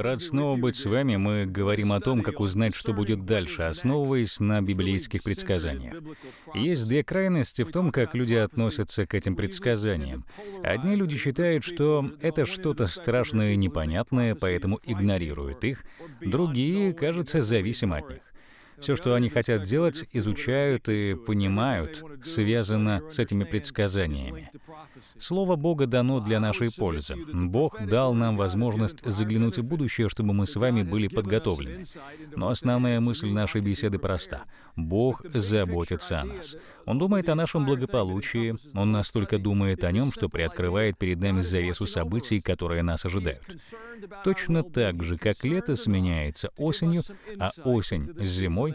Рад снова быть с вами. Мы говорим о том, как узнать, что будет дальше, основываясь на библейских предсказаниях. Есть две крайности в том, как люди относятся к этим предсказаниям. Одни люди считают, что это что-то страшное и непонятное, поэтому игнорируют их. Другие, кажется, зависимы от них. Все, что они хотят делать, изучают и понимают, связано с этими предсказаниями. Слово Бога дано для нашей пользы. Бог дал нам возможность заглянуть в будущее, чтобы мы с вами были подготовлены. Но основная мысль нашей беседы проста. Бог заботится о нас. Он думает о нашем благополучии. Он настолько думает о нем, что приоткрывает перед нами завесу событий, которые нас ожидают. Точно так же, как лето сменяется осенью, а осень — зимой,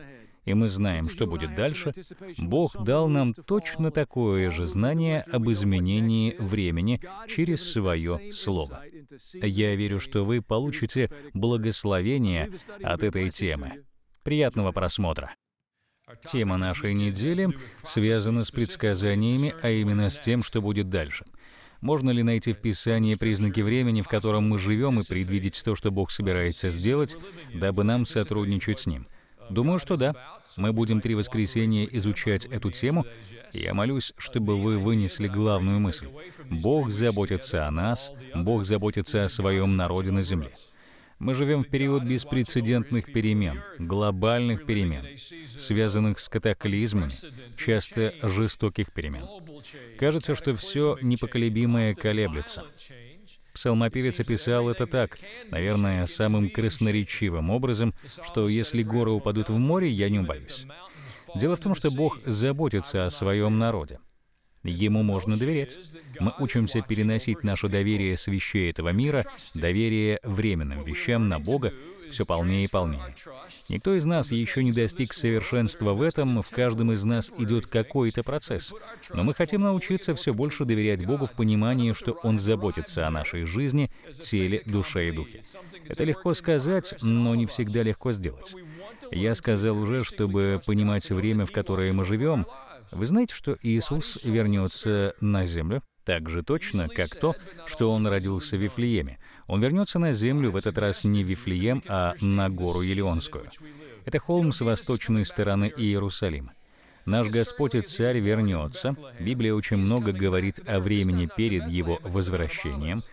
и мы знаем, что будет дальше, Бог дал нам точно такое же знание об изменении времени через свое Слово. Я верю, что вы получите благословение от этой темы. Приятного просмотра. Тема нашей недели связана с предсказаниями, а именно с тем, что будет дальше. Можно ли найти в Писании признаки времени, в котором мы живем, и предвидеть то, что Бог собирается сделать, дабы нам сотрудничать с Ним? Думаю, что да. Мы будем три воскресенья изучать эту тему. Я молюсь, чтобы вы вынесли главную мысль. Бог заботится о нас, Бог заботится о своем народе на земле. Мы живем в период беспрецедентных перемен, глобальных перемен, связанных с катаклизмами, часто жестоких перемен. Кажется, что все непоколебимое колеблется. Псалмопевец описал это так, наверное, самым красноречивым образом, что если горы упадут в море, я не убоюсь. Дело в том, что Бог заботится о своем народе. Ему можно доверять. Мы учимся переносить наше доверие с вещей этого мира, доверие временным вещам на Бога, все полнее и полнее. Никто из нас еще не достиг совершенства в этом, в каждом из нас идет какой-то процесс. Но мы хотим научиться все больше доверять Богу в понимании, что Он заботится о нашей жизни, теле, душе и духе. Это легко сказать, но не всегда легко сделать. Я сказал уже, чтобы понимать время, в которое мы живем, вы знаете, что Иисус вернется на землю? Так же точно, как то, что Он родился в Вифлееме. Он вернется на землю в этот раз не в Вифлеем, а на гору Елеонскую. Это холм с восточной стороны Иерусалима. Наш Господь и Царь вернется. Библия очень много говорит о времени перед Его возвращением —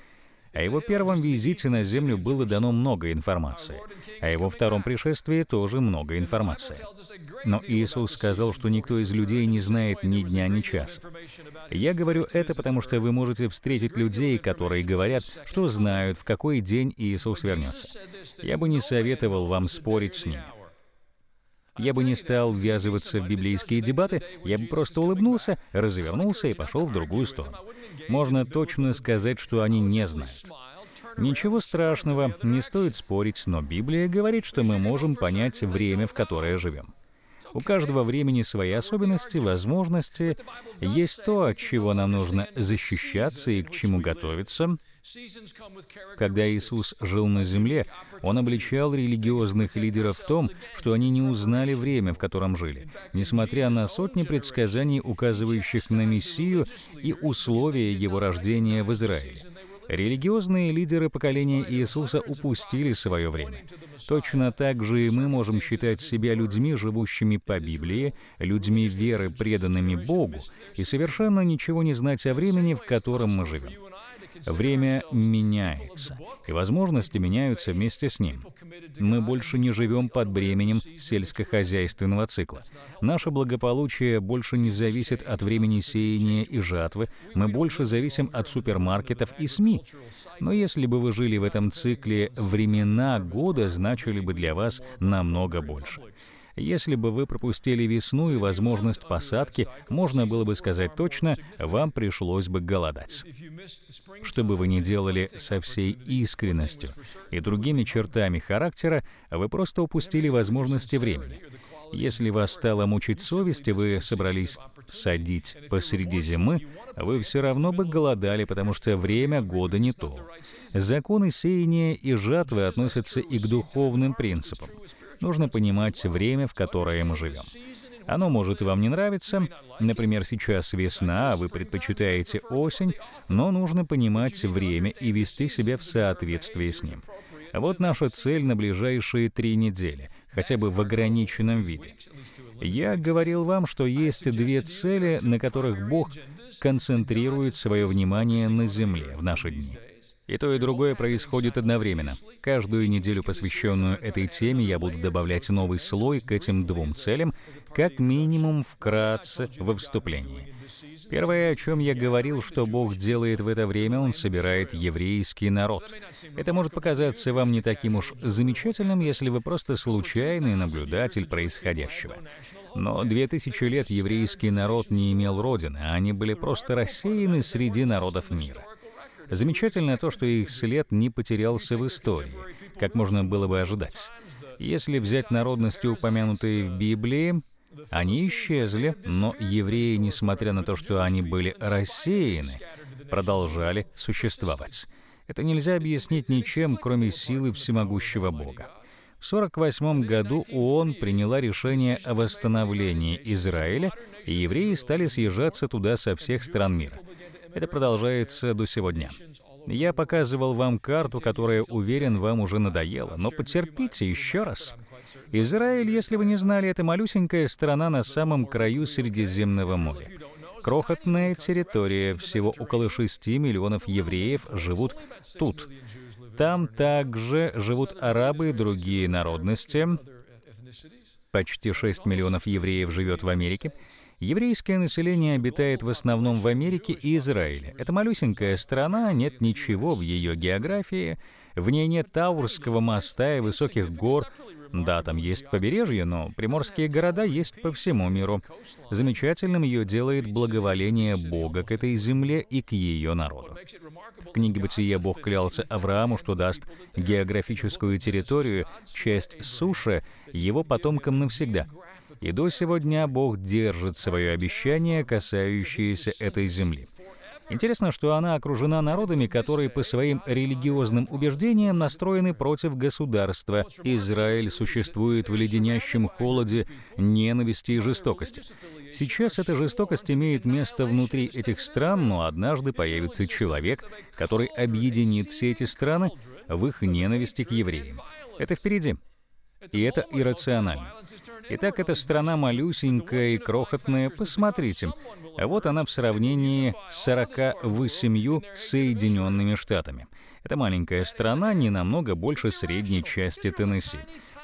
о его первом визите на Землю было дано много информации. О его втором пришествии тоже много информации. Но Иисус сказал, что никто из людей не знает ни дня, ни часа. Я говорю это, потому что вы можете встретить людей, которые говорят, что знают, в какой день Иисус вернется. Я бы не советовал вам спорить с ними. Я бы не стал ввязываться в библейские дебаты, я бы просто улыбнулся, развернулся и пошел в другую сторону. Можно точно сказать, что они не знают. Ничего страшного, не стоит спорить, но Библия говорит, что мы можем понять время, в которое живем. У каждого времени свои особенности, возможности. Есть то, от чего нам нужно защищаться и к чему готовиться — когда Иисус жил на земле, Он обличал религиозных лидеров в том, что они не узнали время, в котором жили, несмотря на сотни предсказаний, указывающих на Мессию и условия Его рождения в Израиле. Религиозные лидеры поколения Иисуса упустили свое время. Точно так же и мы можем считать себя людьми, живущими по Библии, людьми веры, преданными Богу, и совершенно ничего не знать о времени, в котором мы живем. Время меняется, и возможности меняются вместе с ним. Мы больше не живем под бременем сельскохозяйственного цикла. Наше благополучие больше не зависит от времени сеяния и жатвы, мы больше зависим от супермаркетов и СМИ. Но если бы вы жили в этом цикле, времена года значили бы для вас намного больше. Если бы вы пропустили весну и возможность посадки, можно было бы сказать точно, вам пришлось бы голодать. Что бы вы ни делали со всей искренностью и другими чертами характера, вы просто упустили возможности времени. Если вас стало мучить совесть, и вы собрались садить посреди зимы, вы все равно бы голодали, потому что время года не то. Законы сеяния и жатвы относятся и к духовным принципам. Нужно понимать время, в которое мы живем. Оно может и вам не нравиться. Например, сейчас весна, а вы предпочитаете осень, но нужно понимать время и вести себя в соответствии с ним. Вот наша цель на ближайшие три недели, хотя бы в ограниченном виде. Я говорил вам, что есть две цели, на которых Бог концентрирует свое внимание на Земле в наши дни. И то, и другое происходит одновременно. Каждую неделю, посвященную этой теме, я буду добавлять новый слой к этим двум целям, как минимум вкратце во вступлении. Первое, о чем я говорил, что Бог делает в это время, Он собирает еврейский народ. Это может показаться вам не таким уж замечательным, если вы просто случайный наблюдатель происходящего. Но две тысячи лет еврейский народ не имел родины, они были просто рассеяны среди народов мира. Замечательно то, что их след не потерялся в истории, как можно было бы ожидать. Если взять народности, упомянутые в Библии, они исчезли, но евреи, несмотря на то, что они были рассеяны, продолжали существовать. Это нельзя объяснить ничем, кроме силы всемогущего Бога. В 1948 году ООН приняла решение о восстановлении Израиля, и евреи стали съезжаться туда со всех стран мира. Это продолжается до сегодня. Я показывал вам карту, которая, уверен, вам уже надоела, но потерпите еще раз. Израиль, если вы не знали, это малюсенькая страна на самом краю Средиземного моря. Крохотная территория, всего около 6 миллионов евреев живут тут. Там также живут арабы и другие народности. Почти 6 миллионов евреев живет в Америке. Еврейское население обитает в основном в Америке и Израиле. Это малюсенькая страна, нет ничего в ее географии. В ней нет Таурского моста и высоких гор, да, там есть побережье, но приморские города есть по всему миру. Замечательным ее делает благоволение Бога к этой земле и к ее народу. В книге «Бытия» Бог клялся Аврааму, что даст географическую территорию, часть суши, его потомкам навсегда. И до сего дня Бог держит свое обещание, касающееся этой земли. Интересно, что она окружена народами, которые по своим религиозным убеждениям настроены против государства. Израиль существует в леденящем холоде ненависти и жестокости. Сейчас эта жестокость имеет место внутри этих стран, но однажды появится человек, который объединит все эти страны в их ненависти к евреям. Это впереди. И это иррационально. Итак, эта страна малюсенькая и крохотная, посмотрите. А вот она в сравнении с 48 Соединенными Штатами. Это маленькая страна, не намного больше средней части Теннесси.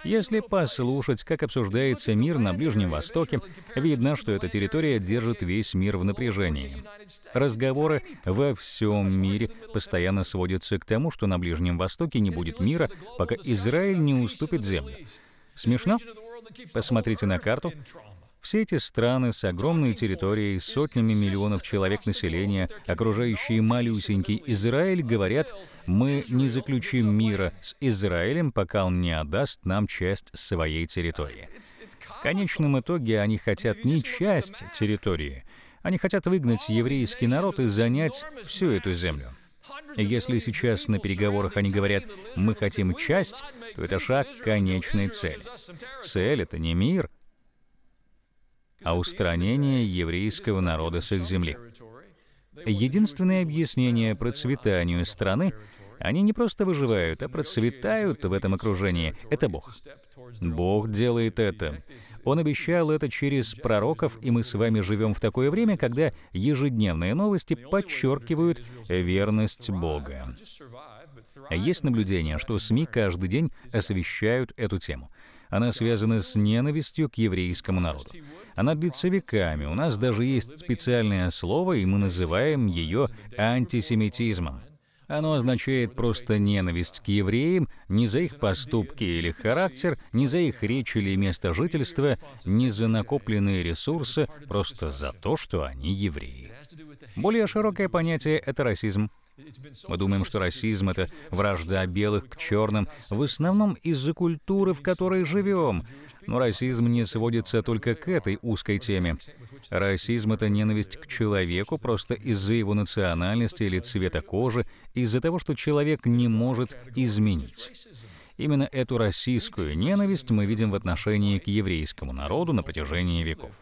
Если послушать, как обсуждается мир на Ближнем Востоке, видно, что эта территория держит весь мир в напряжении. Разговоры во всем мире постоянно сводятся к тому, что на Ближнем Востоке не будет мира, пока Израиль не уступит землю. Смешно? Посмотрите на карту. Все эти страны с огромной территорией, сотнями миллионов человек населения, окружающие малюсенький Израиль, говорят, мы не заключим мира с Израилем, пока он не отдаст нам часть своей территории. В конечном итоге они хотят не часть территории, они хотят выгнать еврейский народ и занять всю эту землю. Если сейчас на переговорах они говорят «мы хотим часть», то это шаг к конечной цели. Цель — это не мир, а устранение еврейского народа с их земли. Единственное объяснение процветанию страны они не просто выживают, а процветают в этом окружении. Это Бог. Бог делает это. Он обещал это через пророков, и мы с вами живем в такое время, когда ежедневные новости подчеркивают верность Бога. Есть наблюдение, что СМИ каждый день освещают эту тему. Она связана с ненавистью к еврейскому народу. Она длится веками. У нас даже есть специальное слово, и мы называем ее антисемитизмом. Оно означает просто ненависть к евреям не за их поступки или характер, не за их речь или место жительства, не за накопленные ресурсы, просто за то, что они евреи. Более широкое понятие — это расизм. Мы думаем, что расизм — это вражда белых к черным, в основном из-за культуры, в которой живем. Но расизм не сводится только к этой узкой теме. Расизм — это ненависть к человеку просто из-за его национальности или цвета кожи, из-за того, что человек не может изменить. Именно эту российскую ненависть мы видим в отношении к еврейскому народу на протяжении веков.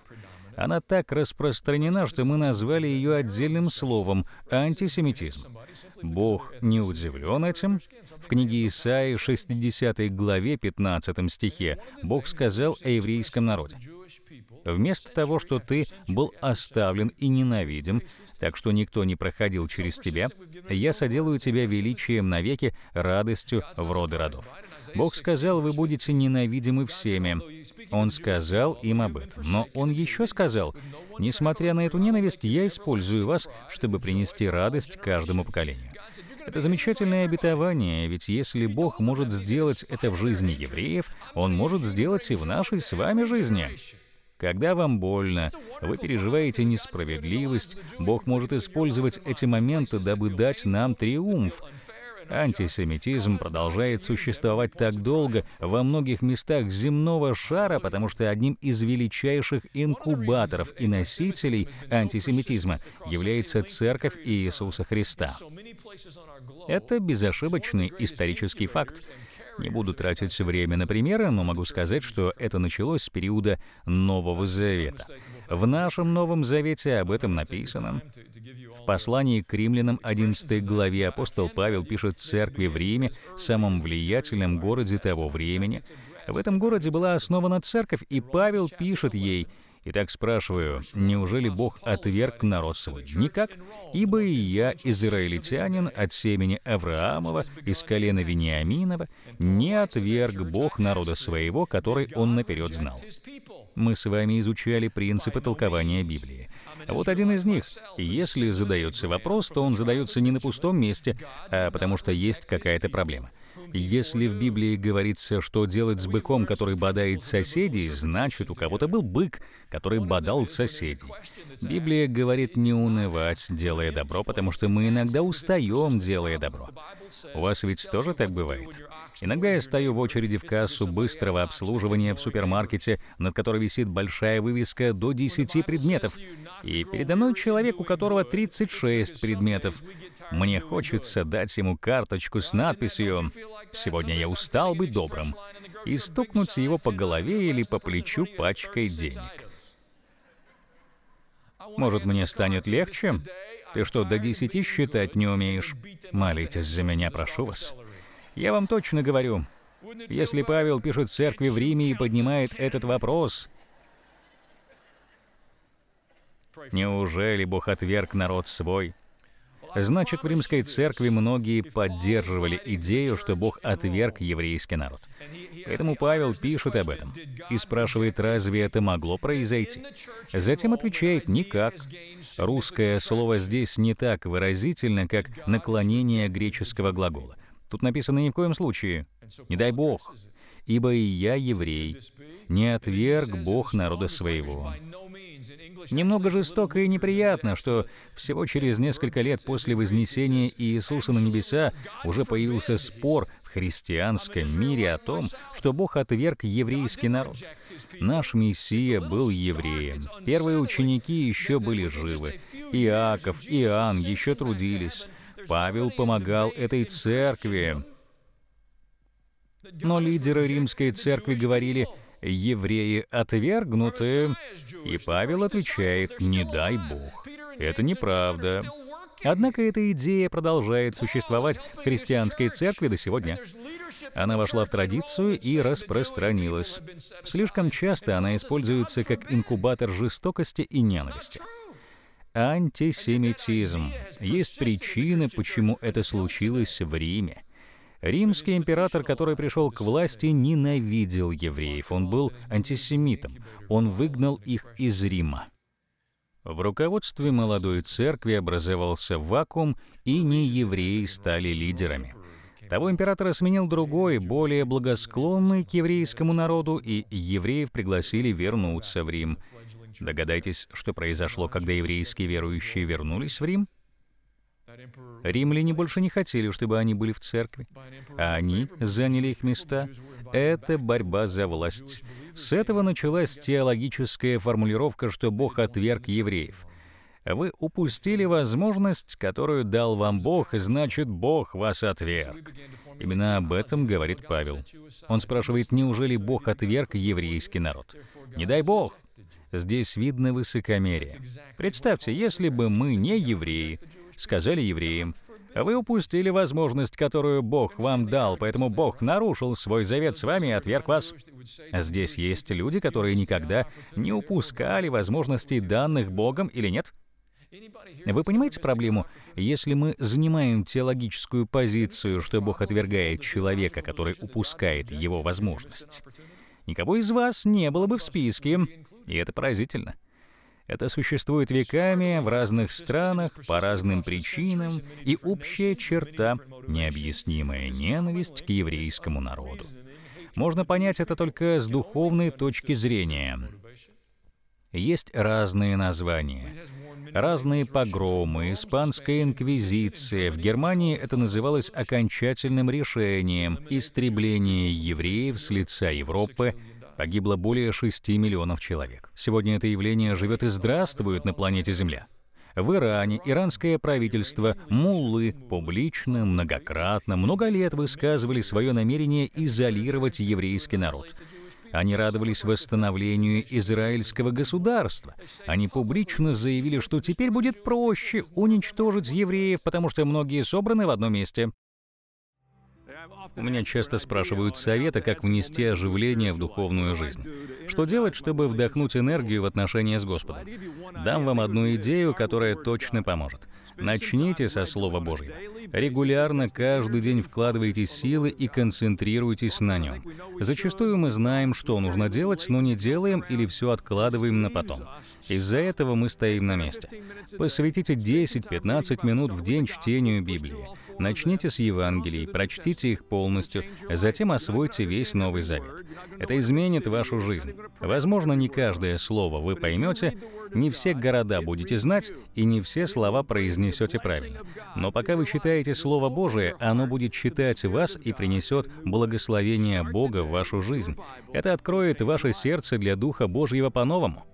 Она так распространена, что мы назвали ее отдельным словом — антисемитизм. Бог не удивлен этим. В книге Исаии, 60 главе, 15 стихе, Бог сказал о еврейском народе. Вместо того, что ты был оставлен и ненавидим, так что никто не проходил через тебя, я соделаю тебя величием навеки, радостью в роды родов. Бог сказал, вы будете ненавидимы всеми. Он сказал им об этом. Но Он еще сказал, несмотря на эту ненависть, я использую вас, чтобы принести радость каждому поколению. Это замечательное обетование, ведь если Бог может сделать это в жизни евреев, Он может сделать и в нашей с вами жизни. Когда вам больно, вы переживаете несправедливость, Бог может использовать эти моменты, дабы дать нам триумф. Антисемитизм продолжает существовать так долго во многих местах земного шара, потому что одним из величайших инкубаторов и носителей антисемитизма является Церковь Иисуса Христа. Это безошибочный исторический факт. Не буду тратить время на примеры, но могу сказать, что это началось с периода Нового Завета. В нашем Новом Завете об этом написано. В послании к римлянам 11 главе апостол Павел пишет церкви в Риме, самом влиятельном городе того времени. В этом городе была основана церковь, и Павел пишет ей — Итак, спрашиваю, неужели Бог отверг народ свой? Никак. Ибо и я, израильтянин от семени Авраамова, из колена Вениаминова, не отверг Бог народа своего, который он наперед знал. Мы с вами изучали принципы толкования Библии. Вот один из них. Если задается вопрос, то он задается не на пустом месте, а потому что есть какая-то проблема. Если в Библии говорится, что делать с быком, который бодает соседей, значит, у кого-то был бык, который бодал соседей. Библия говорит не унывать, делая добро, потому что мы иногда устаем, делая добро. У вас ведь тоже так бывает? Иногда я стою в очереди в кассу быстрого обслуживания в супермаркете, над которой висит большая вывеска до 10 предметов, и передо мной человек, у которого 36 предметов. Мне хочется дать ему карточку с надписью «Сегодня я устал быть добрым» и стукнуть его по голове или по плечу пачкой денег. Может, мне станет легче? Ты что, до десяти считать не умеешь? Молитесь за меня, прошу вас. Я вам точно говорю, если Павел пишет церкви в Риме и поднимает этот вопрос, неужели Бог отверг народ свой? Значит, в римской церкви многие поддерживали идею, что Бог отверг еврейский народ. Поэтому Павел пишет об этом и спрашивает, разве это могло произойти. Затем отвечает «никак». Русское слово здесь не так выразительно, как наклонение греческого глагола. Тут написано «ни в коем случае». «Не дай Бог, ибо и я еврей, не отверг Бог народа своего». Немного жестоко и неприятно, что всего через несколько лет после вознесения Иисуса на небеса уже появился спор в христианском мире о том, что Бог отверг еврейский народ. Наш Мессия был евреем. Первые ученики еще были живы. Иаков, Иоанн еще трудились. Павел помогал этой церкви. Но лидеры римской церкви говорили, евреи отвергнуты, и Павел отвечает, не дай Бог. Это неправда. Однако эта идея продолжает существовать в христианской церкви до сегодня. Она вошла в традицию и распространилась. Слишком часто она используется как инкубатор жестокости и ненависти. Антисемитизм. Есть причины, почему это случилось в Риме. Римский император, который пришел к власти, ненавидел евреев. Он был антисемитом. Он выгнал их из Рима. В руководстве молодой церкви образовался вакуум, и не евреи стали лидерами. Того императора сменил другой, более благосклонный к еврейскому народу, и евреев пригласили вернуться в Рим. Догадайтесь, что произошло, когда еврейские верующие вернулись в Рим? Римляне больше не хотели, чтобы они были в церкви, а они заняли их места. Это борьба за власть. С этого началась теологическая формулировка, что Бог отверг евреев. Вы упустили возможность, которую дал вам Бог, значит, Бог вас отверг. Именно об этом говорит Павел. Он спрашивает, неужели Бог отверг еврейский народ? Не дай Бог. Здесь видно высокомерие. Представьте, если бы мы, не евреи, сказали евреям, вы упустили возможность, которую Бог вам дал, поэтому Бог нарушил свой завет с вами и отверг вас. Здесь есть люди, которые никогда не упускали возможностей данных Богом или нет? Вы понимаете проблему? Если мы занимаем теологическую позицию, что Бог отвергает человека, который упускает его возможность, никого из вас не было бы в списке, и это поразительно. Это существует веками в разных странах по разным причинам, и общая черта — необъяснимая ненависть к еврейскому народу. Можно понять это только с духовной точки зрения. Есть разные названия. Разные погромы, испанская инквизиция. В Германии это называлось окончательным решением истребления евреев с лица Европы погибло более 6 миллионов человек. Сегодня это явление живет и здравствует на планете Земля. В Иране иранское правительство, муллы, публично, многократно, много лет высказывали свое намерение изолировать еврейский народ. Они радовались восстановлению израильского государства. Они публично заявили, что теперь будет проще уничтожить евреев, потому что многие собраны в одном месте. У меня часто спрашивают совета, как внести оживление в духовную жизнь. Что делать, чтобы вдохнуть энергию в отношения с Господом? Дам вам одну идею, которая точно поможет. Начните со Слова Божьего. Регулярно, каждый день вкладывайте силы и концентрируйтесь на нем. Зачастую мы знаем, что нужно делать, но не делаем или все откладываем на потом. Из-за этого мы стоим на месте. Посвятите 10-15 минут в день чтению Библии. Начните с Евангелий, прочтите их полностью, затем освойте весь Новый Завет. Это изменит вашу жизнь. Возможно, не каждое слово вы поймете, не все города будете знать, и не все слова произнесете правильно. Но пока вы читаете Слово Божие, оно будет читать вас и принесет благословение Бога в вашу жизнь. Это откроет ваше сердце для Духа Божьего по-новому.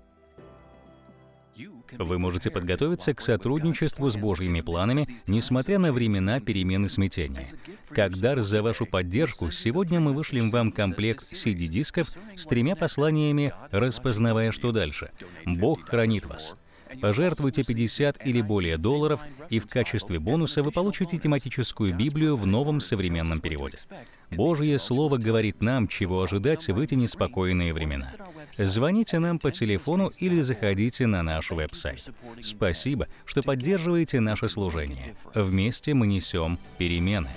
Вы можете подготовиться к сотрудничеству с Божьими планами, несмотря на времена перемены смятения. Как дар за вашу поддержку, сегодня мы вышлем вам комплект CD-дисков с тремя посланиями, распознавая, что дальше. Бог хранит вас. Пожертвуйте 50 или более долларов, и в качестве бонуса вы получите тематическую Библию в новом современном переводе. Божье Слово говорит нам, чего ожидать в эти неспокойные времена. Звоните нам по телефону или заходите на наш веб-сайт. Спасибо, что поддерживаете наше служение. Вместе мы несем перемены.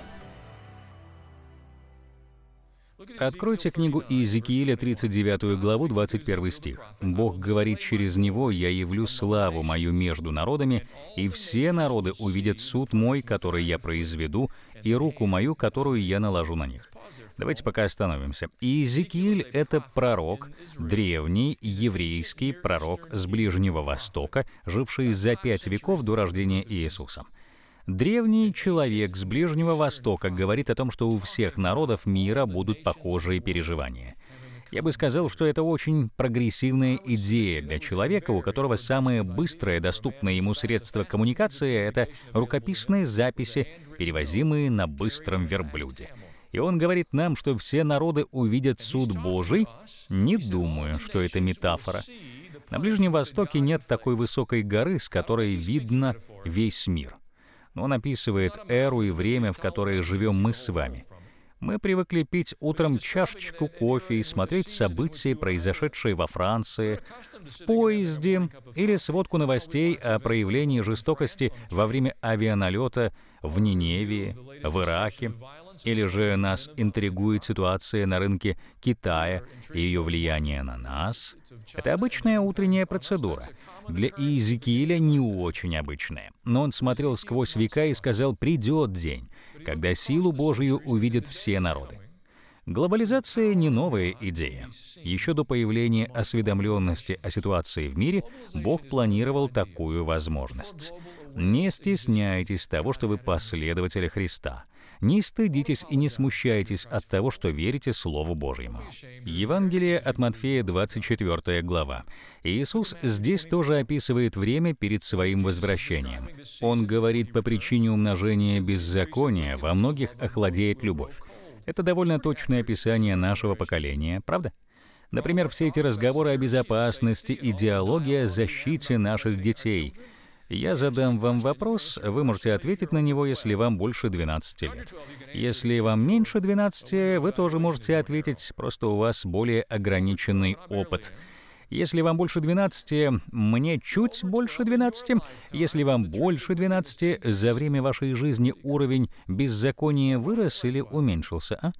Откройте книгу Иезекииля, 39 главу, 21 стих. «Бог говорит через него, я явлю славу мою между народами, и все народы увидят суд мой, который я произведу, и руку мою, которую я наложу на них». Давайте пока остановимся. Иезекииль — это пророк, древний еврейский пророк с Ближнего Востока, живший за пять веков до рождения Иисуса. Древний человек с Ближнего Востока говорит о том, что у всех народов мира будут похожие переживания. Я бы сказал, что это очень прогрессивная идея для человека, у которого самое быстрое доступное ему средство коммуникации — это рукописные записи, перевозимые на быстром верблюде. И он говорит нам, что все народы увидят суд Божий. Не думаю, что это метафора. На Ближнем Востоке нет такой высокой горы, с которой видно весь мир он описывает эру и время, в которое живем мы с вами. Мы привыкли пить утром чашечку кофе и смотреть события, произошедшие во Франции, в поезде или сводку новостей о проявлении жестокости во время авианалета в Ниневии, в Ираке, или же нас интригует ситуация на рынке Китая и ее влияние на нас. Это обычная утренняя процедура для Иезекииля не очень обычное. Но он смотрел сквозь века и сказал, придет день, когда силу Божию увидят все народы. Глобализация не новая идея. Еще до появления осведомленности о ситуации в мире Бог планировал такую возможность. Не стесняйтесь того, что вы последователи Христа. Не стыдитесь и не смущайтесь от того, что верите Слову Божьему. Евангелие от Матфея, 24 глава. Иисус здесь тоже описывает время перед своим возвращением. Он говорит, по причине умножения беззакония во многих охладеет любовь. Это довольно точное описание нашего поколения, правда? Например, все эти разговоры о безопасности, идеология о защите наших детей. Я задам вам вопрос, вы можете ответить на него, если вам больше 12 лет. Если вам меньше 12, вы тоже можете ответить, просто у вас более ограниченный опыт. Если вам больше 12, мне чуть больше 12. Если вам больше 12, за время вашей жизни уровень беззакония вырос или уменьшился, а?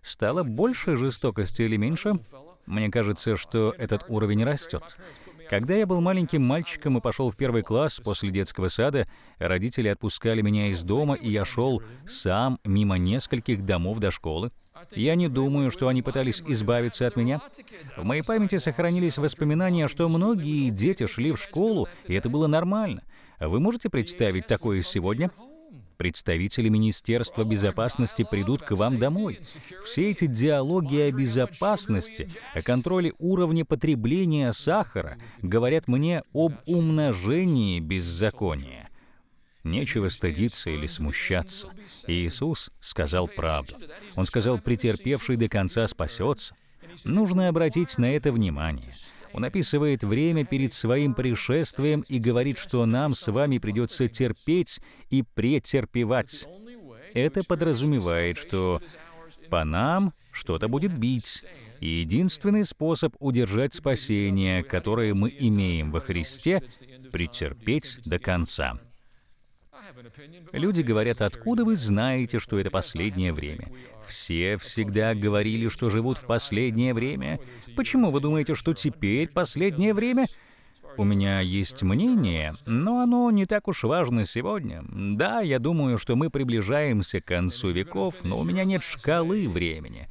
Стало больше жестокости или меньше? Мне кажется, что этот уровень растет. Когда я был маленьким мальчиком и пошел в первый класс после детского сада, родители отпускали меня из дома, и я шел сам мимо нескольких домов до школы. Я не думаю, что они пытались избавиться от меня. В моей памяти сохранились воспоминания, что многие дети шли в школу, и это было нормально. Вы можете представить такое сегодня? Представители Министерства безопасности придут к вам домой. Все эти диалоги о безопасности, о контроле уровня потребления сахара говорят мне об умножении беззакония. Нечего стыдиться или смущаться. Иисус сказал правду. Он сказал, претерпевший до конца спасется. Нужно обратить на это внимание. Он описывает время перед своим пришествием и говорит, что нам с вами придется терпеть и претерпевать. Это подразумевает, что по нам что-то будет бить. И единственный способ удержать спасение, которое мы имеем во Христе, претерпеть до конца. Люди говорят, откуда вы знаете, что это последнее время? Все всегда говорили, что живут в последнее время. Почему вы думаете, что теперь последнее время? У меня есть мнение, но оно не так уж важно сегодня. Да, я думаю, что мы приближаемся к концу веков, но у меня нет шкалы времени.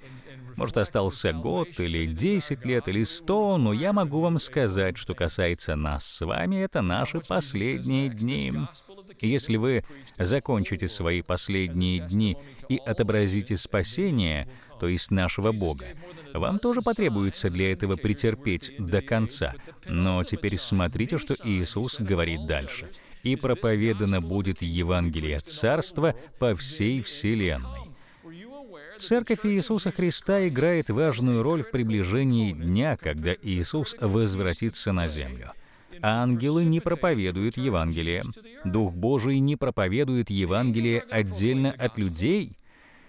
Может, остался год или 10 лет или 100, но я могу вам сказать, что касается нас с вами, это наши последние дни. Если вы закончите свои последние дни и отобразите спасение, то есть нашего Бога, вам тоже потребуется для этого претерпеть до конца. Но теперь смотрите, что Иисус говорит дальше. «И проповедано будет Евангелие Царства по всей вселенной». Церковь Иисуса Христа играет важную роль в приближении дня, когда Иисус возвратится на землю. Ангелы не проповедуют Евангелие. Дух Божий не проповедует Евангелие отдельно от людей.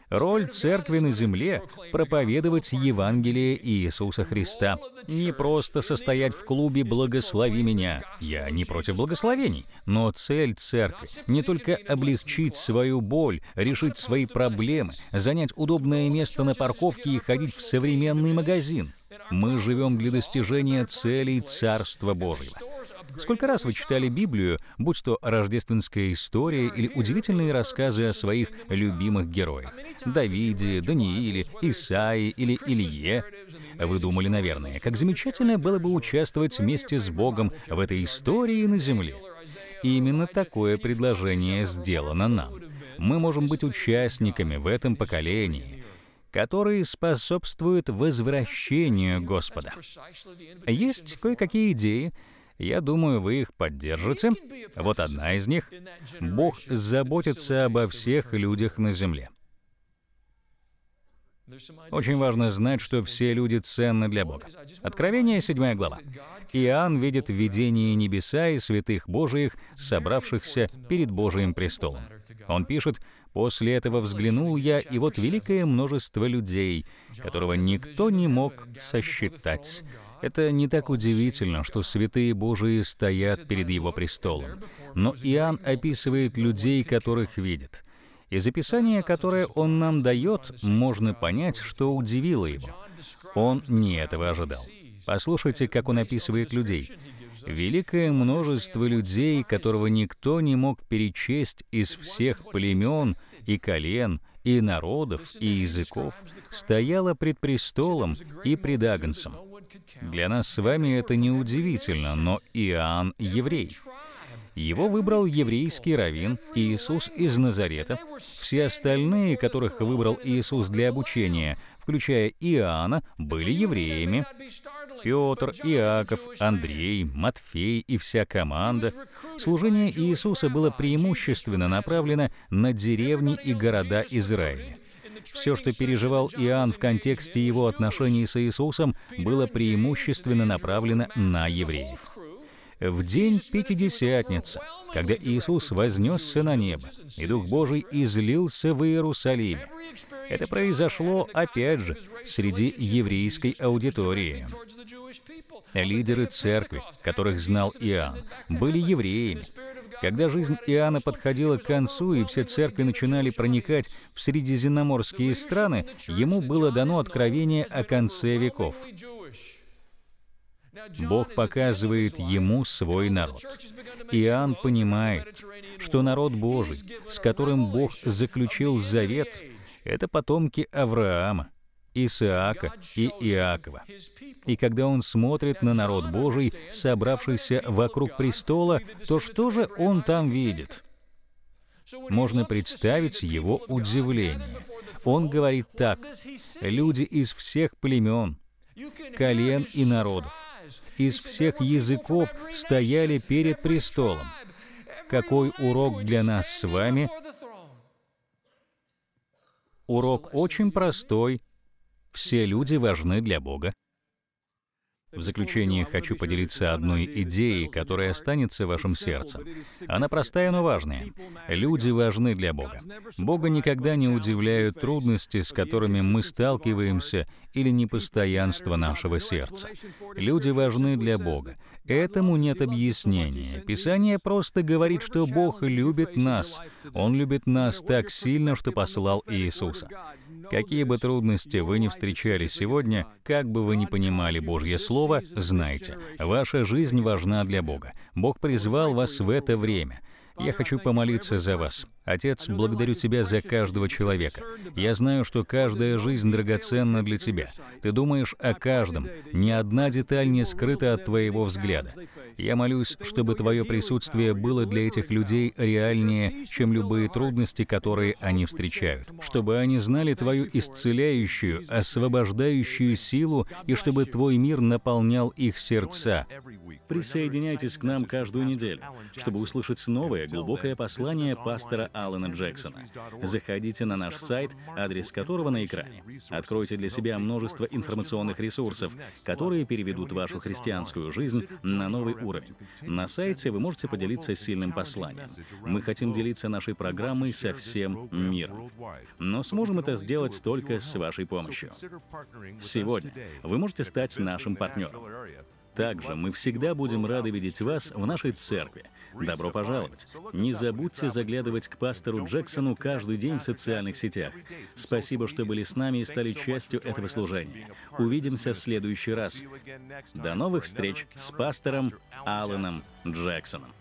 Роль церкви на земле — проповедовать Евангелие Иисуса Христа. Не просто состоять в клубе «Благослови меня». Я не против благословений, но цель церкви — не только облегчить свою боль, решить свои проблемы, занять удобное место на парковке и ходить в современный магазин. Мы живем для достижения целей Царства Божьего. Сколько раз вы читали Библию, будь то рождественская история или удивительные рассказы о своих любимых героях? Давиде, Данииле, Исаии или Илье? Вы думали, наверное, как замечательно было бы участвовать вместе с Богом в этой истории на земле. Именно такое предложение сделано нам. Мы можем быть участниками в этом поколении, которые способствуют возвращению Господа. Есть кое-какие идеи, я думаю, вы их поддержите. Вот одна из них. Бог заботится обо всех людях на земле. Очень важно знать, что все люди ценны для Бога. Откровение, 7 глава. Иоанн видит видение небеса и святых Божиих, собравшихся перед Божиим престолом. Он пишет, «После этого взглянул я, и вот великое множество людей, которого никто не мог сосчитать, это не так удивительно, что святые Божии стоят перед Его престолом. Но Иоанн описывает людей, которых видит. Из описания, которое он нам дает, можно понять, что удивило его. Он не этого ожидал. Послушайте, как он описывает людей. «Великое множество людей, которого никто не мог перечесть из всех племен и колен, и народов, и языков, стояло пред престолом и пред Агнцем. Для нас с вами это не удивительно, но Иоанн — еврей. Его выбрал еврейский раввин Иисус из Назарета. Все остальные, которых выбрал Иисус для обучения, включая Иоанна, были евреями. Петр, Иаков, Андрей, Матфей и вся команда. Служение Иисуса было преимущественно направлено на деревни и города Израиля. Все, что переживал Иоанн в контексте его отношений с Иисусом, было преимущественно направлено на евреев. В день Пятидесятницы, когда Иисус вознесся на небо, и Дух Божий излился в Иерусалиме, это произошло, опять же, среди еврейской аудитории. Лидеры церкви, которых знал Иоанн, были евреями. Когда жизнь Иоанна подходила к концу, и все церкви начинали проникать в средиземноморские страны, ему было дано откровение о конце веков. Бог показывает ему свой народ. Иоанн понимает, что народ Божий, с которым Бог заключил завет, это потомки Авраама, Исаака и Иакова. И когда он смотрит на народ Божий, собравшийся вокруг престола, то что же он там видит? Можно представить его удивление. Он говорит так, «Люди из всех племен, колен и народов, из всех языков стояли перед престолом. Какой урок для нас с вами? Урок очень простой. Все люди важны для Бога. В заключение хочу поделиться одной идеей, которая останется в вашем сердце. Она простая, но важная. Люди важны для Бога. Бога никогда не удивляют трудности, с которыми мы сталкиваемся, или непостоянство нашего сердца. Люди важны для Бога. Этому нет объяснения. Писание просто говорит, что Бог любит нас. Он любит нас так сильно, что послал Иисуса. Какие бы трудности вы ни встречали сегодня, как бы вы ни понимали Божье Слово, знайте, ваша жизнь важна для Бога. Бог призвал вас в это время. Я хочу помолиться за вас. Отец, благодарю Тебя за каждого человека. Я знаю, что каждая жизнь драгоценна для Тебя. Ты думаешь о каждом. Ни одна деталь не скрыта от Твоего взгляда. Я молюсь, чтобы Твое присутствие было для этих людей реальнее, чем любые трудности, которые они встречают. Чтобы они знали Твою исцеляющую, освобождающую силу, и чтобы Твой мир наполнял их сердца. Присоединяйтесь к нам каждую неделю, чтобы услышать новое глубокое послание пастора Алана Джексона. Заходите на наш сайт, адрес которого на экране. Откройте для себя множество информационных ресурсов, которые переведут вашу христианскую жизнь на новый уровень. На сайте вы можете поделиться сильным посланием. Мы хотим делиться нашей программой со всем миром. Но сможем это сделать только с вашей помощью. Сегодня вы можете стать нашим партнером. Также мы всегда будем рады видеть вас в нашей церкви. Добро пожаловать. Не забудьте заглядывать к пастору Джексону каждый день в социальных сетях. Спасибо, что были с нами и стали частью этого служения. Увидимся в следующий раз. До новых встреч с пастором Алленом Джексоном.